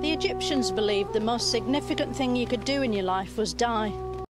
The Egyptians believed the most significant thing you could do in your life was die.